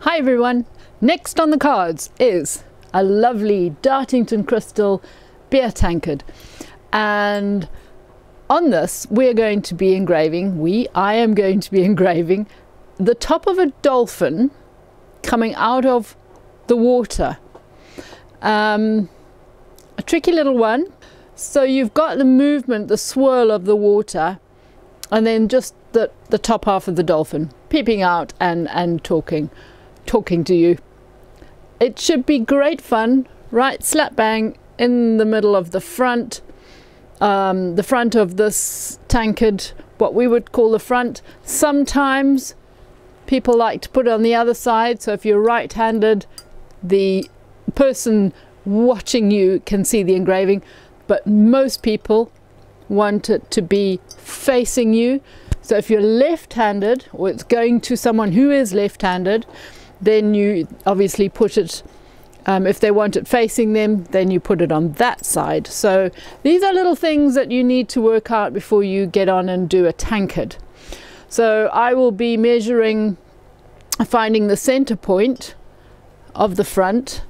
Hi everyone! Next on the cards is a lovely Dartington Crystal beer tankard and on this we're going to be engraving, we, I am going to be engraving the top of a dolphin coming out of the water. Um, tricky little one. So you've got the movement, the swirl of the water and then just the, the top half of the dolphin peeping out and, and talking talking to you. It should be great fun, right slap bang in the middle of the front, um, the front of this tankard, what we would call the front. Sometimes people like to put it on the other side, so if you're right handed, the person watching you can see the engraving, but most people want it to be facing you. So if you're left handed, or it's going to someone who is left handed, then you obviously put it um, if they want it facing them then you put it on that side so these are little things that you need to work out before you get on and do a tankard so I will be measuring finding the center point of the front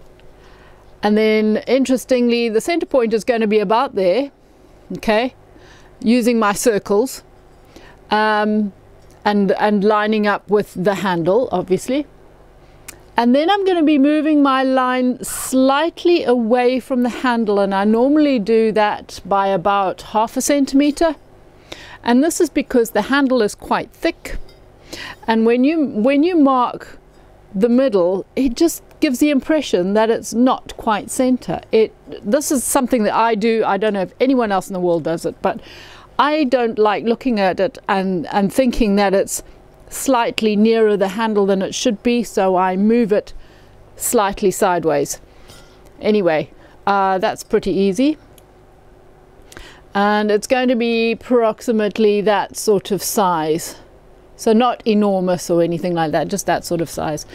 and then interestingly the center point is going to be about there okay using my circles um, and and lining up with the handle obviously and then I'm going to be moving my line slightly away from the handle and I normally do that by about half a centimeter. And this is because the handle is quite thick. And when you when you mark the middle, it just gives the impression that it's not quite center. It this is something that I do. I don't know if anyone else in the world does it, but I don't like looking at it and and thinking that it's slightly nearer the handle than it should be, so I move it slightly sideways. Anyway, uh, that's pretty easy. And it's going to be approximately that sort of size. So not enormous or anything like that, just that sort of size.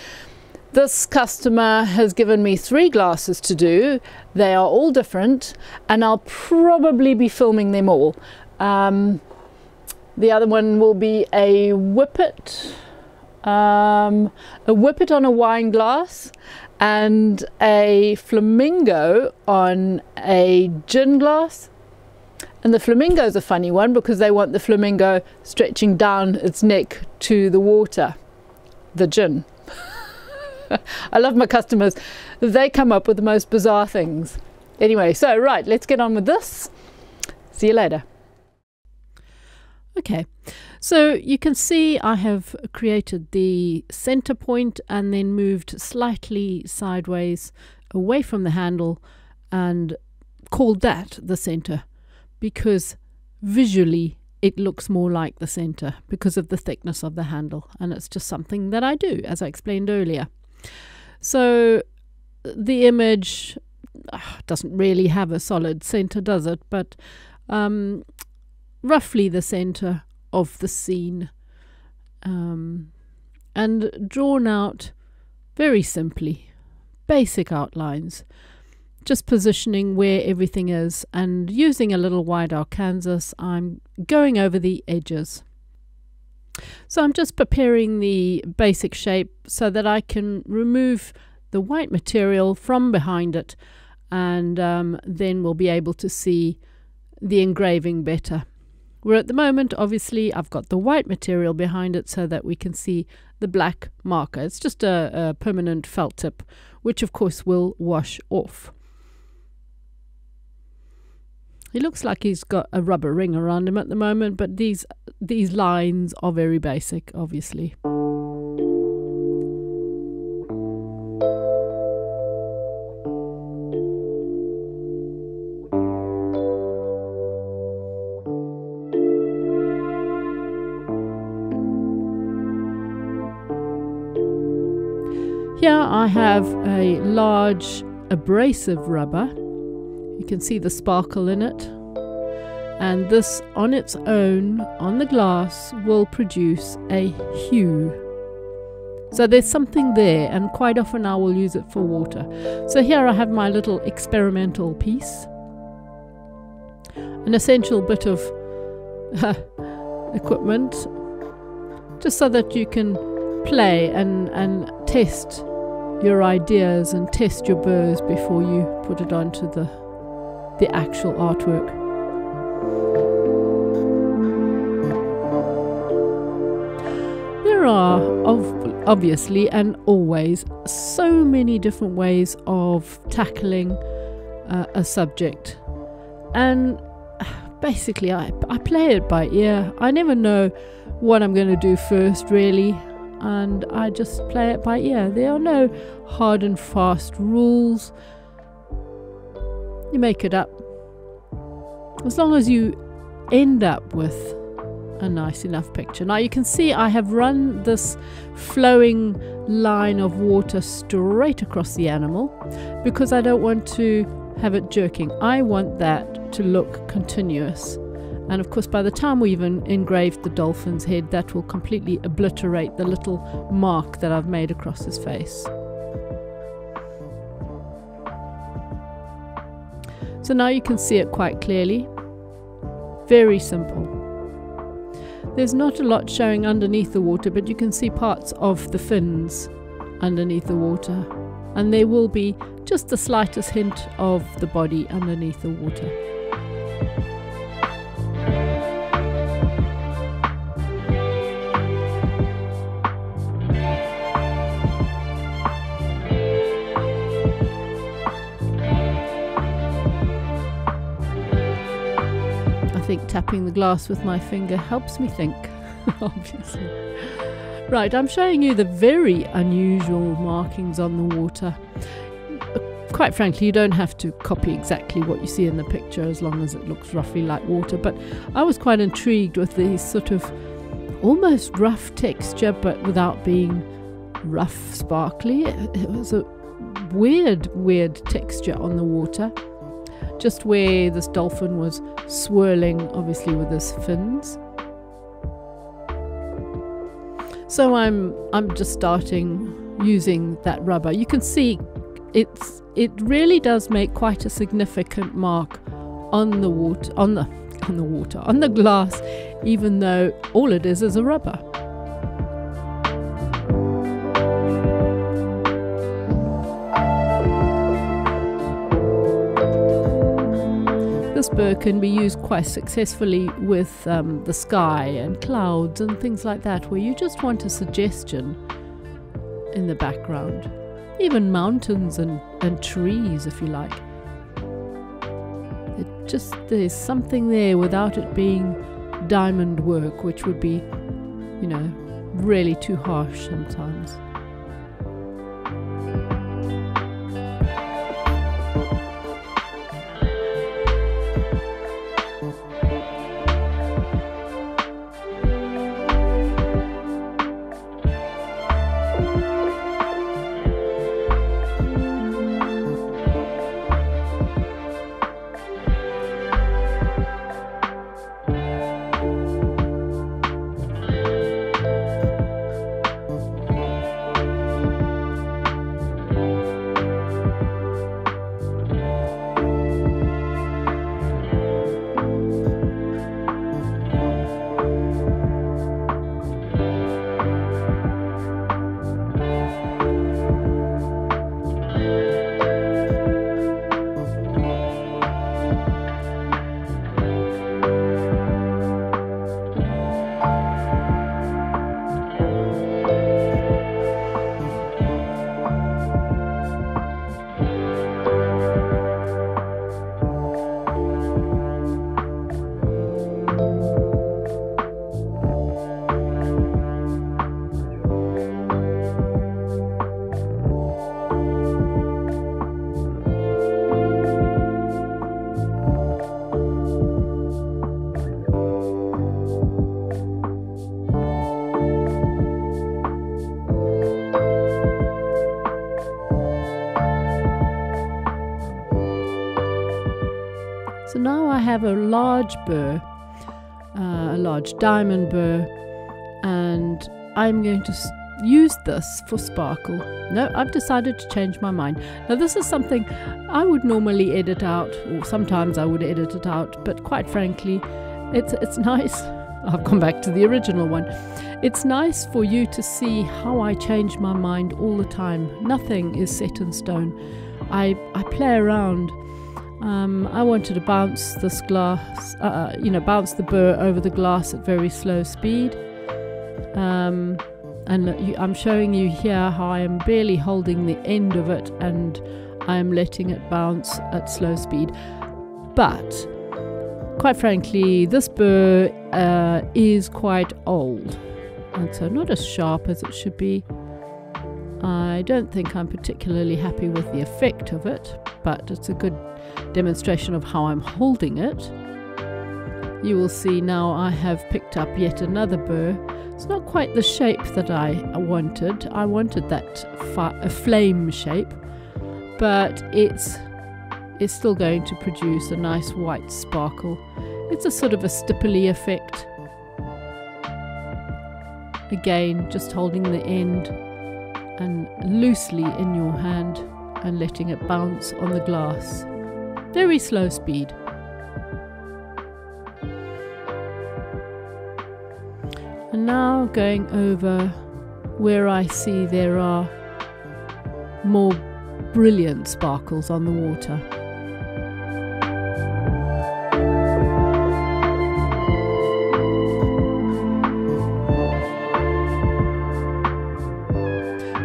This customer has given me three glasses to do. They are all different and I'll probably be filming them all. Um, the other one will be a whippet, um, a whippet on a wine glass, and a flamingo on a gin glass. And the flamingo is a funny one because they want the flamingo stretching down its neck to the water, the gin. I love my customers. They come up with the most bizarre things. Anyway, so right, let's get on with this. See you later. Okay, so you can see I have created the center point and then moved slightly sideways away from the handle and called that the center because visually it looks more like the center because of the thickness of the handle and it's just something that I do as I explained earlier. So the image uh, doesn't really have a solid center does it but um, roughly the center of the scene um, and drawn out very simply, basic outlines, just positioning where everything is and using a little white Arkansas, I'm going over the edges. So I'm just preparing the basic shape so that I can remove the white material from behind it and um, then we'll be able to see the engraving better. Where at the moment, obviously, I've got the white material behind it so that we can see the black marker. It's just a, a permanent felt tip, which of course will wash off. He looks like he's got a rubber ring around him at the moment, but these these lines are very basic, obviously. Here I have a large abrasive rubber. You can see the sparkle in it. And this on its own, on the glass, will produce a hue. So there's something there, and quite often I will use it for water. So here I have my little experimental piece, an essential bit of equipment, just so that you can play and, and test your ideas and test your burrs before you put it onto the the actual artwork. There are ov- obviously and always so many different ways of tackling uh, a subject, and basically I, I play it by ear. I never know what I'm going to do first, really and I just play it by ear. There are no hard and fast rules. You make it up. As long as you end up with a nice enough picture. Now you can see I have run this flowing line of water straight across the animal because I don't want to have it jerking. I want that to look continuous. And of course, by the time we've engraved the dolphin's head, that will completely obliterate the little mark that I've made across his face. So now you can see it quite clearly. Very simple. There's not a lot showing underneath the water, but you can see parts of the fins underneath the water. And there will be just the slightest hint of the body underneath the water. Think tapping the glass with my finger helps me think, obviously. Right, I'm showing you the very unusual markings on the water. Quite frankly, you don't have to copy exactly what you see in the picture as long as it looks roughly like water, but I was quite intrigued with the sort of almost rough texture, but without being rough, sparkly. It was a weird, weird texture on the water just where this dolphin was swirling, obviously with his fins. So I'm I'm just starting using that rubber. You can see it's it really does make quite a significant mark on the water on the on the water on the glass, even though all it is is a rubber. This burr can be used quite successfully with um, the sky and clouds and things like that, where you just want a suggestion in the background. Even mountains and, and trees, if you like. It just there's something there without it being diamond work, which would be, you know, really too harsh sometimes. Large burr, uh, a large diamond burr, and I'm going to use this for sparkle. No, I've decided to change my mind. Now, this is something I would normally edit out, or sometimes I would edit it out, but quite frankly, it's, it's nice. I've gone back to the original one. It's nice for you to see how I change my mind all the time. Nothing is set in stone. I, I play around. Um, I wanted to bounce this glass, uh, uh you know, bounce the burr over the glass at very slow speed. Um, and I'm showing you here how I am barely holding the end of it and I am letting it bounce at slow speed. But quite frankly, this burr uh, is quite old and so not as sharp as it should be. I don't think I'm particularly happy with the effect of it, but it's a good demonstration of how I'm holding it. You will see now I have picked up yet another burr it's not quite the shape that I wanted. I wanted that a flame shape, but it's it's still going to produce a nice white sparkle. It's a sort of a stipply effect. Again, just holding the end and loosely in your hand and letting it bounce on the glass. Very slow speed. And now going over where I see there are more brilliant sparkles on the water.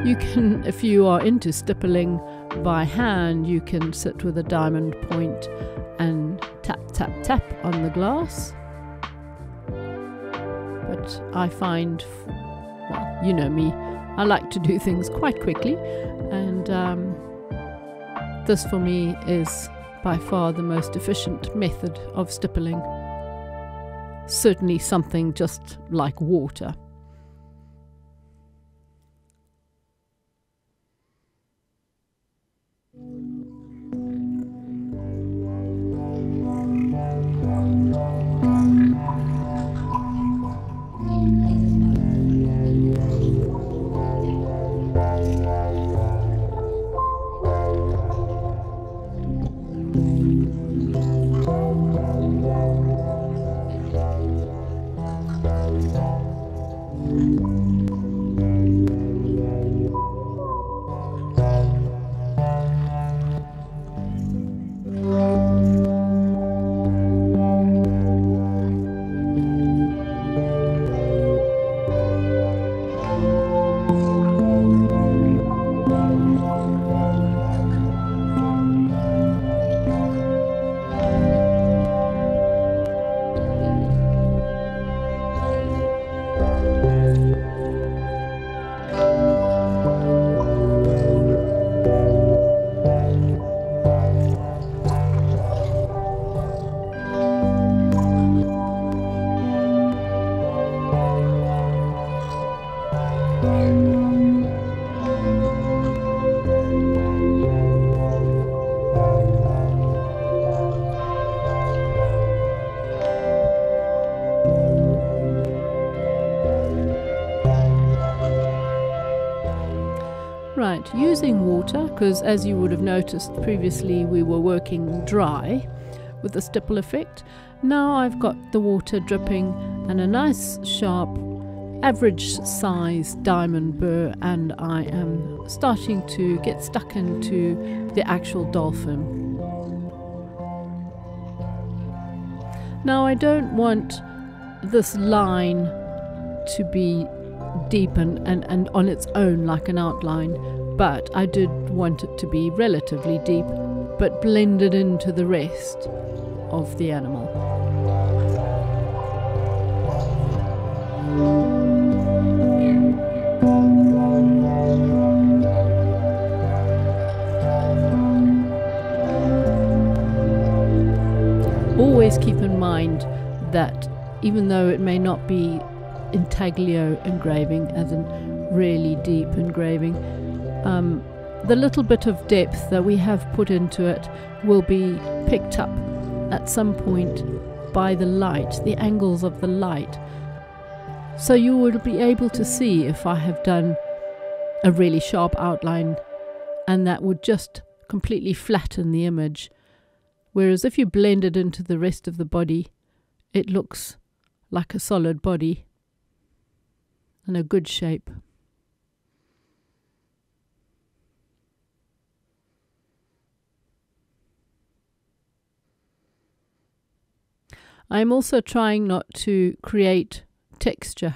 You can, if you are into stippling by hand, you can sit with a diamond point and tap, tap, tap on the glass. But I find, well, you know me, I like to do things quite quickly, and um, this for me is by far the most efficient method of stippling. Certainly something just like water. Thank you. Using water, because as you would have noticed previously, we were working dry with the stipple effect. Now I've got the water dripping and a nice sharp average size diamond burr and I am starting to get stuck into the actual dolphin. Now I don't want this line to be deep and, and, and on its own like an outline, but I did want it to be relatively deep, but blended into the rest of the animal. Always keep in mind that even though it may not be intaglio engraving, as in really deep engraving. Um, the little bit of depth that we have put into it will be picked up at some point by the light, the angles of the light. So you will be able to see if I have done a really sharp outline and that would just completely flatten the image. Whereas if you blend it into the rest of the body, it looks like a solid body and a good shape. I'm also trying not to create texture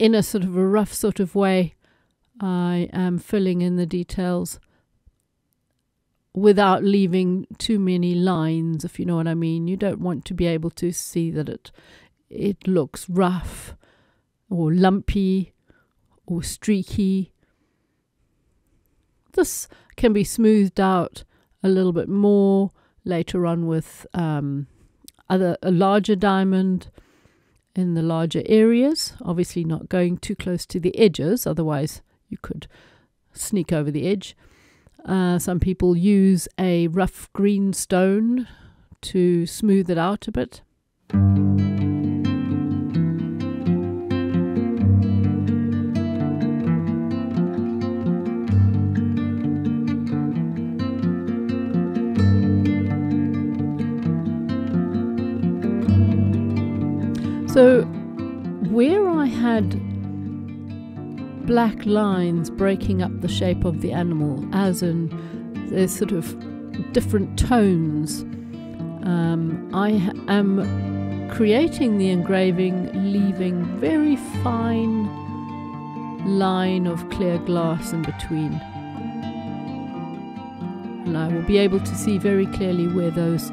in a sort of a rough sort of way. I am filling in the details without leaving too many lines, if you know what I mean. You don't want to be able to see that it it looks rough or lumpy or streaky. This can be smoothed out a little bit more later on with um, other a larger diamond in the larger areas. Obviously, not going too close to the edges, otherwise you could sneak over the edge. Uh, some people use a rough green stone to smooth it out a bit. Black lines breaking up the shape of the animal, as in there's sort of different tones, um, I am creating the engraving, leaving very fine line of clear glass in between. And I will be able to see very clearly where those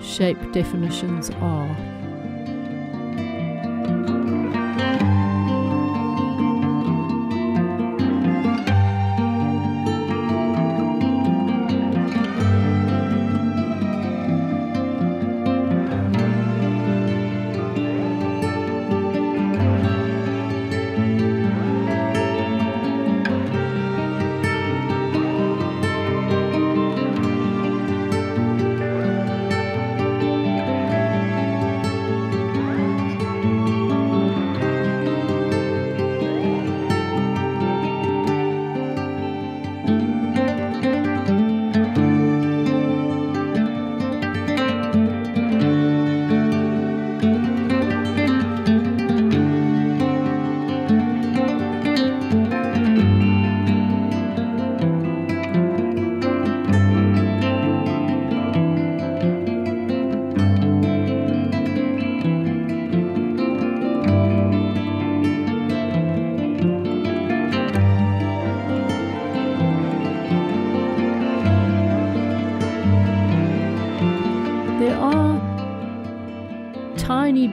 shape definitions are.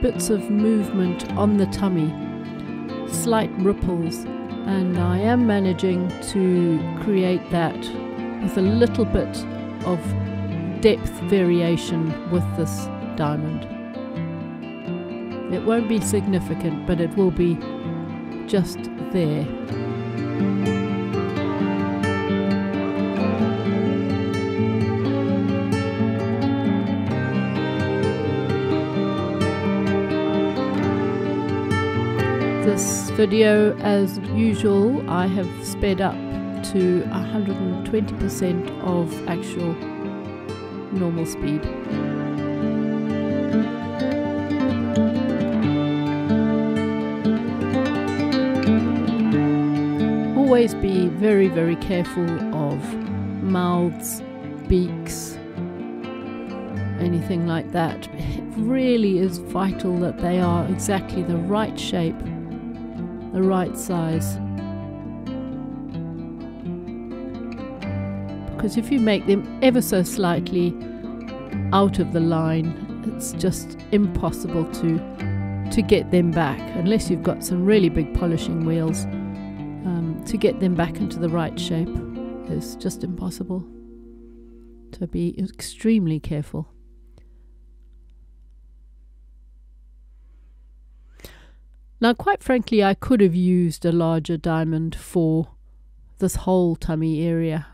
Bits of movement on the tummy, slight ripples, and I am managing to create that with a little bit of depth variation with this diamond. It won't be significant, but it will be just there. Video as usual I have sped up to 120% of actual normal speed. Always be very very careful of mouths, beaks, anything like that. It really is vital that they are exactly the right shape the right size. Because if you make them ever so slightly out of the line, it's just impossible to to get them back unless you've got some really big polishing wheels. Um, to get them back into the right shape is just impossible. To be extremely careful. Now, quite frankly, I could have used a larger diamond for this whole tummy area.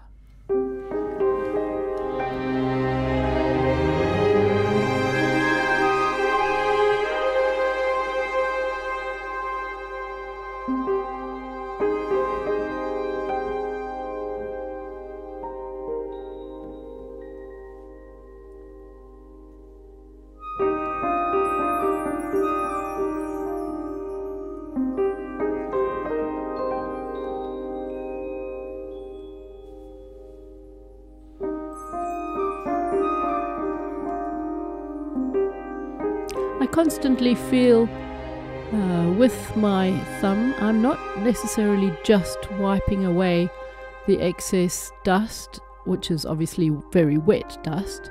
Constantly feel uh, with my thumb, I'm not necessarily just wiping away the excess dust, which is obviously very wet dust,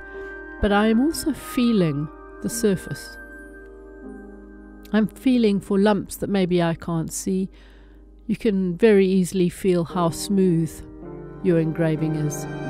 but I am also feeling the surface. I'm feeling for lumps that maybe I can't see. You can very easily feel how smooth your engraving is.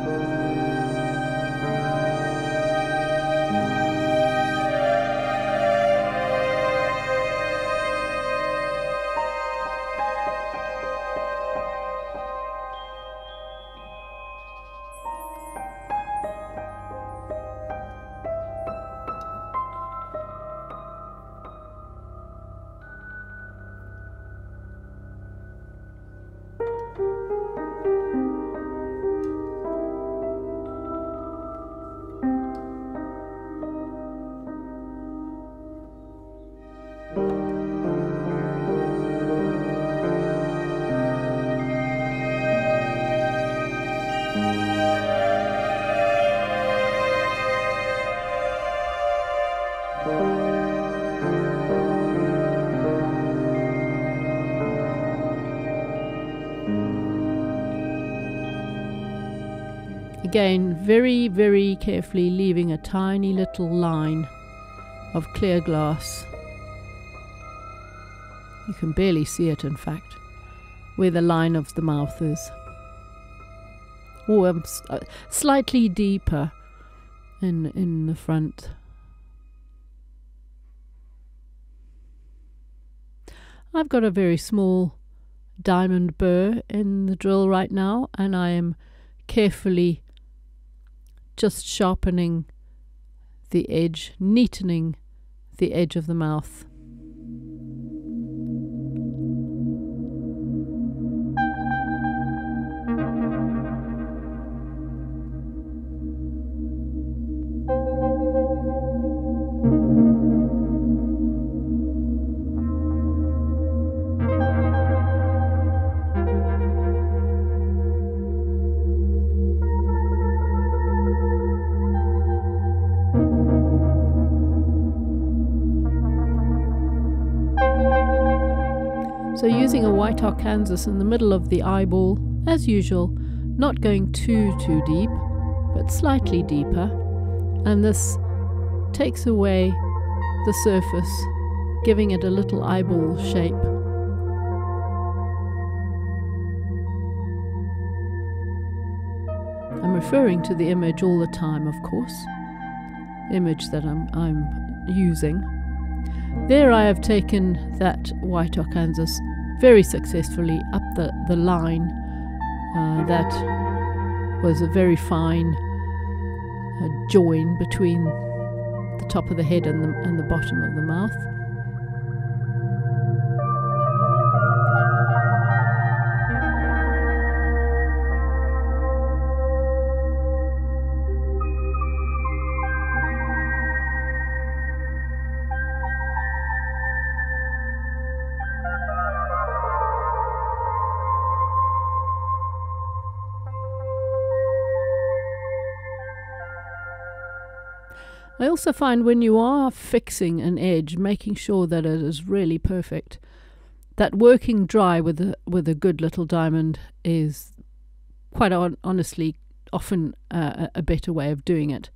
Again, very, very carefully leaving a tiny little line of clear glass. You can barely see it, in fact, where the line of the mouth is. Or um, uh, slightly deeper in, in the front. I've got a very small diamond burr in the drill right now, and I am carefully just sharpening the edge, neatening the edge of the mouth. White Arkansas in the middle of the eyeball, as usual, not going too too deep, but slightly deeper, and this takes away the surface, giving it a little eyeball shape. I'm referring to the image all the time, of course, image that I'm, I'm using. There I have taken that white Arkansas very successfully up the, the line. Uh, that was a very fine uh, join between the top of the head and the, and the bottom of the mouth. Also find when you are fixing an edge, making sure that it is really perfect, that working dry with a with a good little diamond is quite on, honestly often uh, a better way of doing it.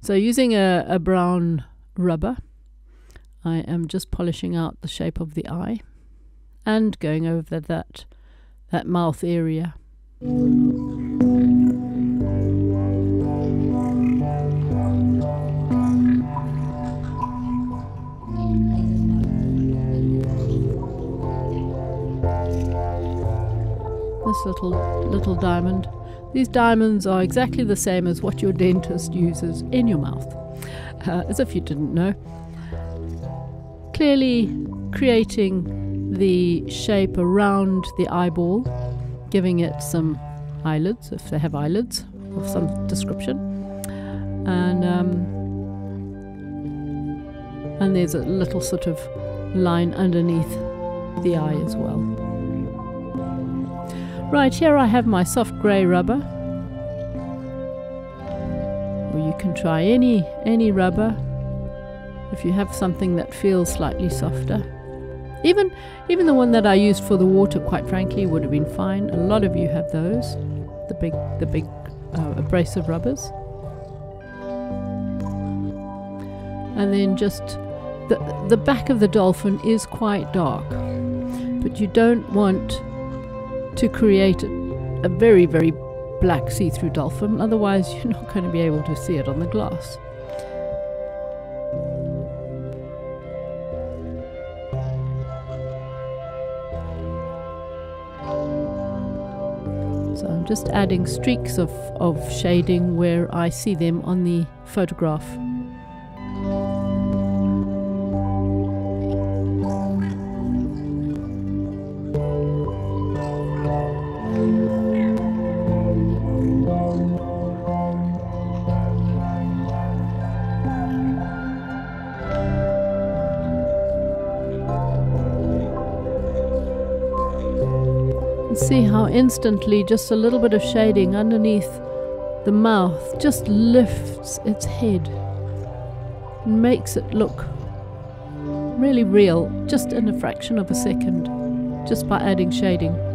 So using a, a brown rubber, I am just polishing out the shape of the eye and going over that that mouth area. Little little diamond. These diamonds are exactly the same as what your dentist uses in your mouth, uh, as if you didn't know. Clearly creating the shape around the eyeball, giving it some eyelids, if they have eyelids of some description. And um, and there's a little sort of line underneath the eye as well. Right, here I have my soft grey rubber. Or you can try any any rubber. if you have something that feels slightly softer. Even even the one that I used for the water, quite frankly, would have been fine. A lot of you have those, the big the big uh, abrasive rubbers. And then just the the back of the dolphin is quite dark, but you don't want to create a, very very black see-through dolphin. Otherwise, you're not going to be able to see it on the glass. So I'm just adding streaks of, of shading where I see them on the photograph. See how instantly just a little bit of shading underneath the mouth just lifts its head and makes it look really real just in a fraction of a second just by adding shading.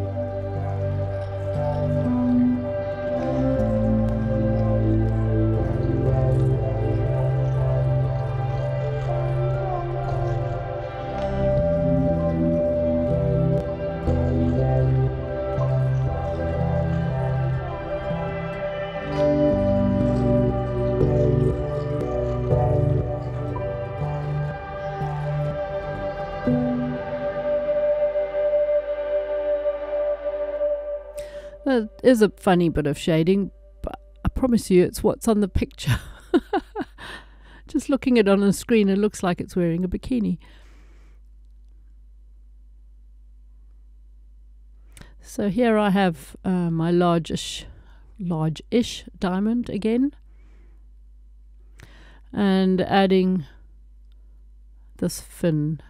Is a funny bit of shading, but I promise you it's what's on the picture. Just looking at it on the screen, it looks like it's wearing a bikini. So here I have uh, my largish, large-ish diamond again, and adding this fin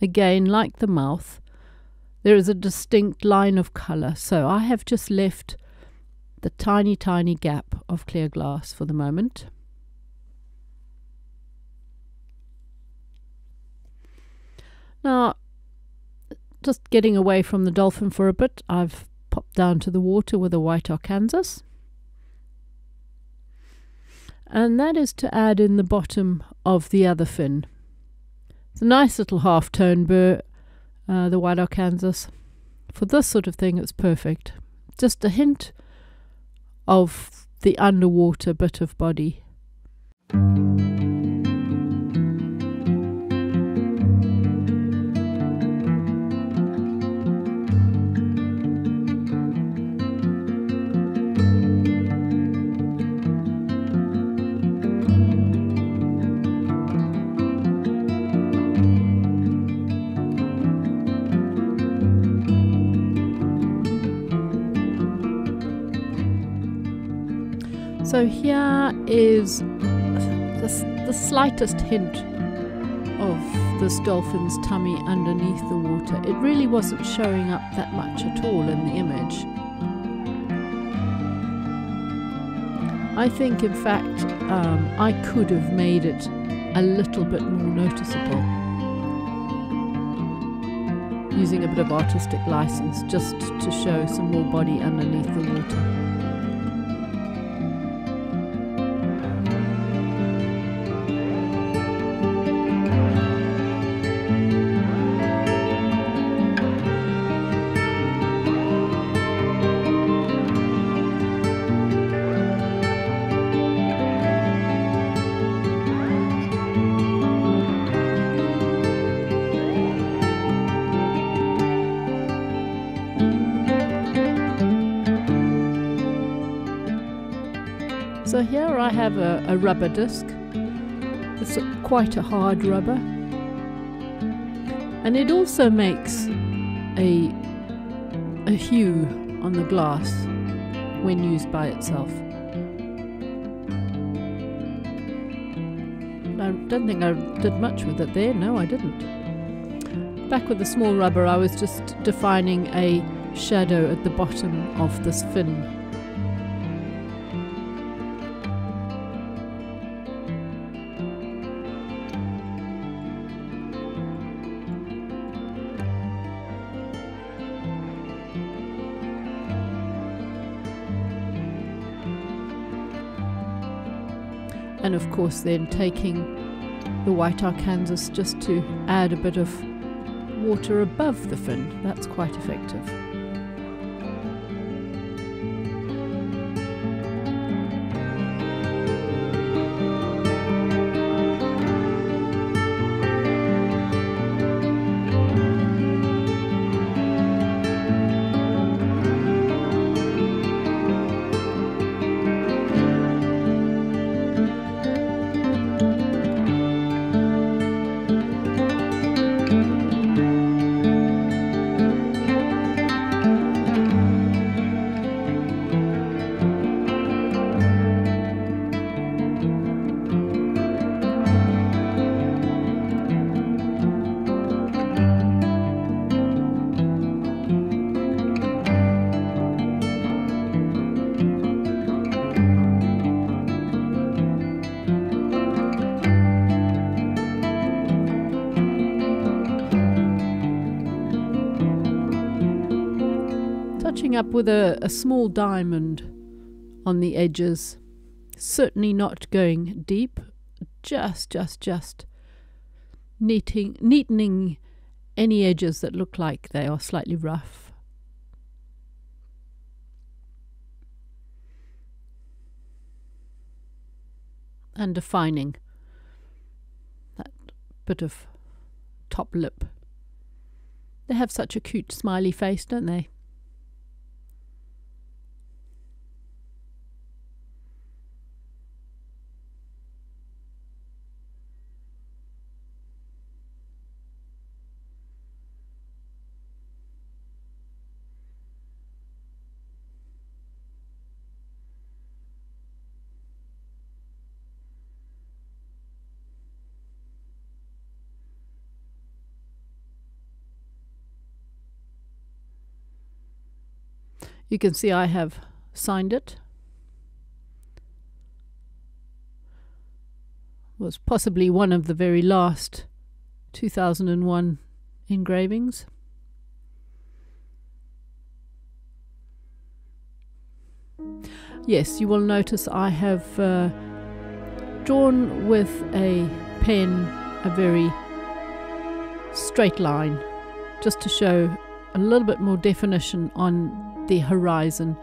Again, like the mouth, there is a distinct line of colour, so I have just left the tiny, tiny gap of clear glass for the moment. Now, just getting away from the dolphin for a bit, I've popped down to the water with a white Arkansas. And that is to add in the bottom of the other fin. It's a nice little half tone burr, uh, the white Arkansas. For this sort of thing, it's perfect. Just a hint of the underwater bit of body. So here is the, the slightest hint of this dolphin's tummy underneath the water. It really wasn't showing up that much at all in the image. I think, in fact, um, I could have made it a little bit more noticeable using a bit of artistic license just to show some more body underneath the water. A, a rubber disc. It's quite a hard rubber. And it also makes a, a hue on the glass when used by itself. I don't think I did much with it there. No, I didn't. Back with the small rubber, I was just defining a shadow at the bottom of this fin. And of course then taking the white Arkansas just to add a bit of water above the fin. That's quite effective. Up with a, a small diamond on the edges. Certainly not going deep, just, just, just neating, neatening any edges that look like they are slightly rough. And defining that bit of top lip. They have such a cute smiley face, don't they? You can see I have signed it. Was possibly one of the very last 2001 engravings. Yes, you will notice I have uh, drawn with a pen a very straight line just to show a little bit more definition on the horizon.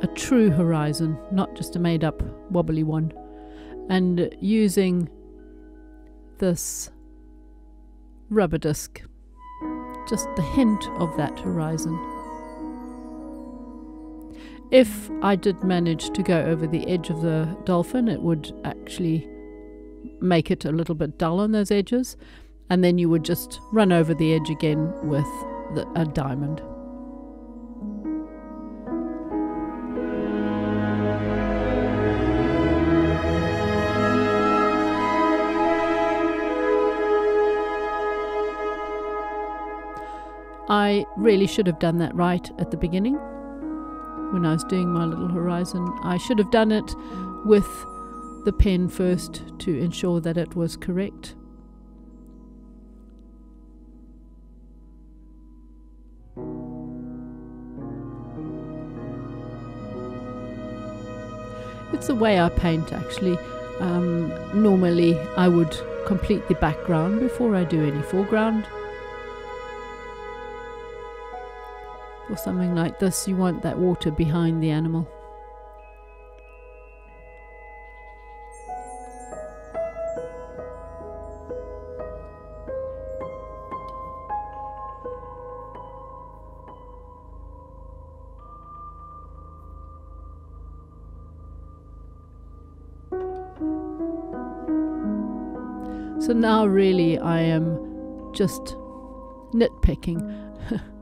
A true horizon, not just a made up wobbly one. And using this rubber disc, just the hint of that horizon. If I did manage to go over the edge of the dolphin, it would actually make it a little bit dull on those edges, and then you would just run over the edge again with the, a diamond. I really should have done that right at the beginning when I was doing my little horizon. I should have done it with the pen first to ensure that it was correct. It's the way I paint actually. Um, normally, I would complete the background before I do any foreground. or something like this, you want that water behind the animal. So now, really, I am just nitpicking.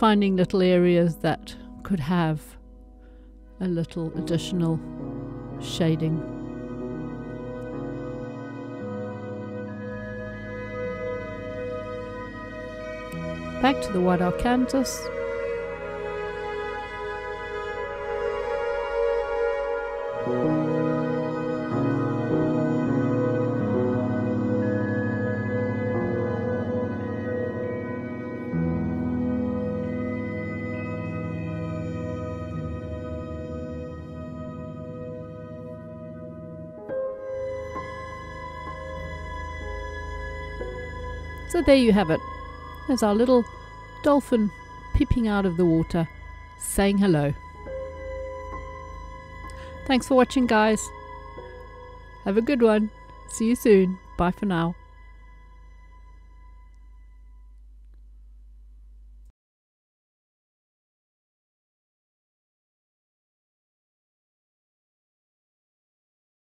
finding little areas that could have a little additional shading. Back to the white Arkansas. So there you have it. There's our little dolphin peeping out of the water, saying hello. Thanks for watching, guys. Have a good one. See you soon. Bye for now.